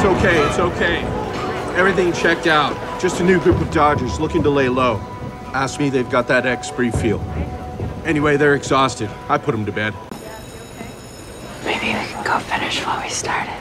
It's okay, it's okay. Everything checked out. Just a new group of Dodgers looking to lay low. Ask me, they've got that ex-Spree feel. Anyway, they're exhausted. I put them to bed. Maybe we can go finish what we started.